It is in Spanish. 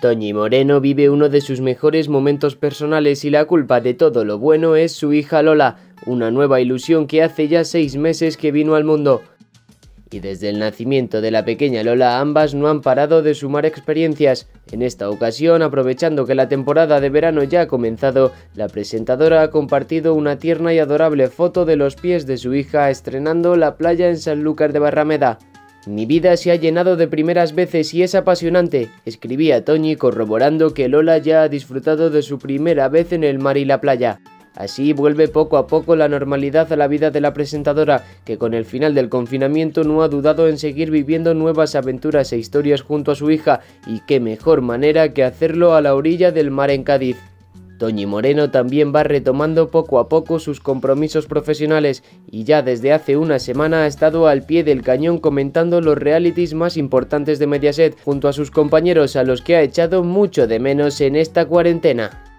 Toñi Moreno vive uno de sus mejores momentos personales y la culpa de todo lo bueno es su hija Lola, una nueva ilusión que hace ya seis meses que vino al mundo. Y desde el nacimiento de la pequeña Lola ambas no han parado de sumar experiencias. En esta ocasión, aprovechando que la temporada de verano ya ha comenzado, la presentadora ha compartido una tierna y adorable foto de los pies de su hija estrenando la playa en Sanlúcar de Barrameda. Mi vida se ha llenado de primeras veces y es apasionante, escribía Toñi corroborando que Lola ya ha disfrutado de su primera vez en el mar y la playa. Así vuelve poco a poco la normalidad a la vida de la presentadora, que con el final del confinamiento no ha dudado en seguir viviendo nuevas aventuras e historias junto a su hija, y qué mejor manera que hacerlo a la orilla del mar en Cádiz. Toñi Moreno también va retomando poco a poco sus compromisos profesionales y ya desde hace una semana ha estado al pie del cañón comentando los realities más importantes de Mediaset junto a sus compañeros a los que ha echado mucho de menos en esta cuarentena.